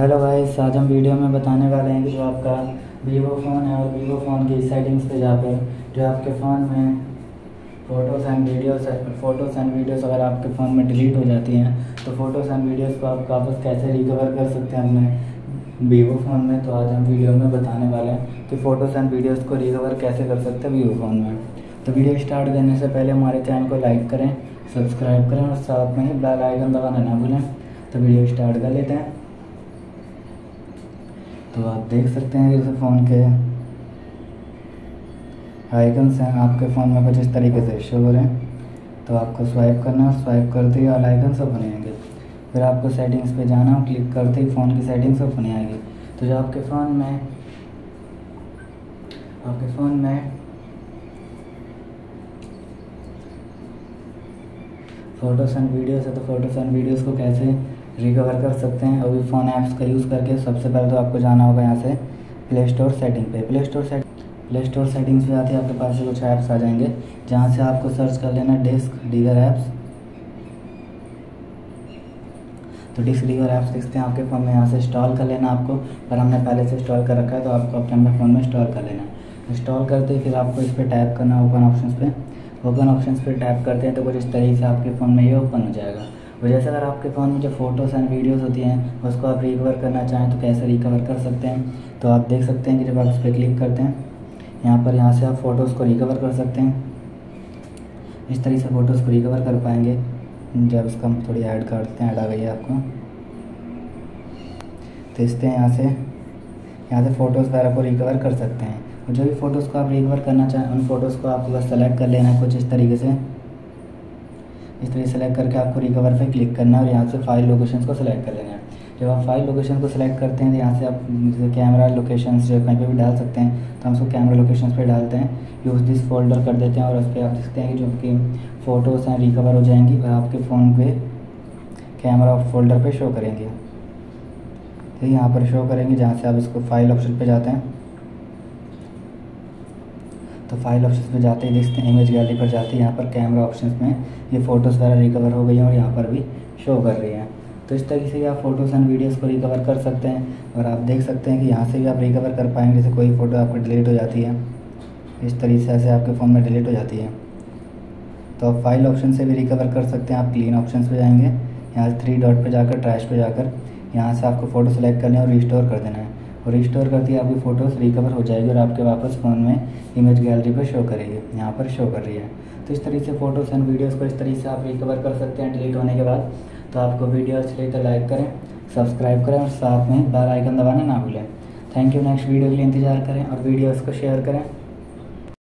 Hello guys आज हम video में बताने वाले हैं कि जो आपका वीवो फ़ोन है और वीवो फ़ोन की सेटिंग्स पे जाकर जो आपके फ़ोन में photos and videos photos and videos अगर आपके फ़ोन में डिलीट हो जाती हैं तो फ़ोटोज़ एंड वीडियोस को आप वापस कैसे रिकवर कर सकते हैं अपने वीवो फ़ोन में? तो आज हम वीडियो में बताने वाले हैं कि फ़ोटोज़ एंड वीडियोज़ को रिकवर कैसे कर सकते हैं वीवो फ़ोन में। तो वीडियो स्टार्ट करने से पहले हमारे चैनल को लाइक करें सब्सक्राइब करें और साथ में ही बेल आइकन दबाना ना भूलें। तो वीडियो स्टार्ट कर लेते हैं। तो आप देख सकते हैं जैसे फ़ोन के आइकन्स हैं। आपके फ़ोन में कुछ इस तरीके से शो हो रहे हैं। तो आपको स्वाइप करना है स्वाइप करते ही ऑल आइकन्स ओपन आएँगे फिर आपको सेटिंग्स पे जाना है क्लिक करते ही फ़ोन की सेटिंग्स ओपन आएगी तो जो आपके फ़ोन में, आपके फ़ोन में फ़ोटोज़ एंड वीडियोस है तो फ़ोटोज़ एंड वीडियोस को कैसे रिकवर कर सकते हैं। अभी फ़ोन ऐप्स का यूज़ करके सबसे पहले तो आपको जाना होगा यहाँ से प्ले स्टोर सेटिंग पे। Play store set play store settings पे आते है आपके पास कुछ ऐप्स आ जाएँगे, जहाँ से आपको सर्च कर लेना डिस्क डीगर ऐप्स तो डिस्क डीगर ऐप्स देखते हैं आपके फ़ोन में यहाँ से इंस्टॉल कर लेना आपको। पर हमने पहले से इंस्टॉल कर रखा है तो आपको अपने अपने फ़ोन में इंस्टॉल कर लेना इंस्टॉल करते फिर आपको इस पर टैप करना ओपन ऑप्शन पर ओपन ऑप्शन पर टैप करते हैं तो कुछ इस तरीके से आपके फ़ोन में ये ओपन हो जाएगा। वजह से अगर आपके फ़ोन में जो फ़ोटोज़ एंड वीडियोज़ होती हैं, उसको आप रिकवर करना चाहें तो कैसे रिकवर कर सकते हैं? तो आप देख सकते हैं कि जब आप उस पर क्लिक करते हैं, यहाँ पर यहाँ से आप फ़ोटोज़ को रिकवर कर सकते हैं। इस तरीके से फ़ोटोज़ को रिकवर कर पाएँगे। जब इसका हम थोड़ी ऐड करते हैं ऐड आ गई है आपको। तो इससे यहाँ से यहाँ से फ़ोटोज़ वगैरह को रिकवर कर सकते हैं। जो भी फ़ोटोज़ को आप रिकवर करना चाहें, उन फ़ोटोज़ को आपको बस सेलेक्ट कर लेना है कुछ इस तरीके से। इस तरह सेलेक्ट करके आपको रिकवर पे क्लिक करना है और यहाँ से फ़ाइल लोकेशन को सिलेक्ट कर लेना है। जब आप फ़ाइल लोकेशन को सिलेक्ट करते हैं तो यहाँ से आप जैसे कैमरा लोकेशन जो कहीं पे भी डाल सकते हैं तो हम उसको कैमरा लोकेशन पे डालते हैं। यूज़ दिस फोल्डर कर देते हैं और उस पर आप देखते हैं कि जो आपकी फ़ोटोज़ हैं रिकवर हो जाएँगी और आपके फ़ोन पे कैमरा फोल्डर पे शो करेंगे। तो यहाँ पर शो करेंगे जहाँ से आप इसको फ़ाइल ऑप्शन पे जाते हैं। तो फ़ाइल ऑप्शन पे जाते ही, देखते हैं इमेज गैलरी पर जाते हैं, यहाँ पर कैमरा ऑप्शन में ये फ़ोटोज़ वगैरह रिकवर हो गई हैं और यहाँ पर भी शो कर रही हैं। तो इस तरीके से आप फ़ोटोज़ एंड वीडियोज़ को रिकवर कर सकते हैं और आप देख सकते हैं कि यहाँ से भी आप रिकवर कर पाएँगे, जैसे कोई फ़ोटो आपकी डिलीट हो जाती है। इस तरीके से आपके फ़ोन में डिलीट हो जाती है। तो आप फ़ाइल ऑप्शन से भी रिकवर कर सकते हैं, आप क्लीन ऑप्शन पे जाएँगे, यहाँ से थ्री डॉट पे जाकर ट्रैश पे जाकर, यहाँ से आपको फ़ोटो सेलेक्ट करना है और रिस्टोर कर देना है। और रिस्टोर करती है आपकी फ़ोटोज़ रिकवर हो जाएगी और आपके वापस फ़ोन में इमेज गैलरी पर शो करेगी। यहाँ पर शो कर रही है। तो इस तरीके से फ़ोटोज़ एंड वीडियोज़ को इस तरीके से आप रिकवर कर सकते हैं डिलीट होने के बाद। तो आपको वीडियो अच्छी लगी तो लाइक करें सब्सक्राइब करें और साथ में बेल आइकन दबाना ना भूलें। थैंक यू नेक्स्ट वीडियो के लिए इंतज़ार करें और वीडियोज़ को शेयर करें।